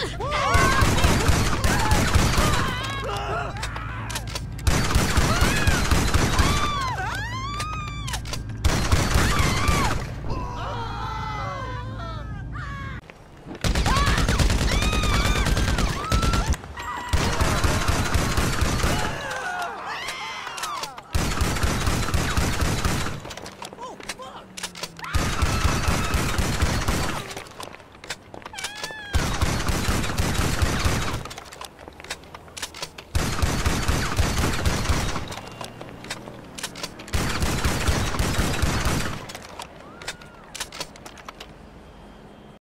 Whoa!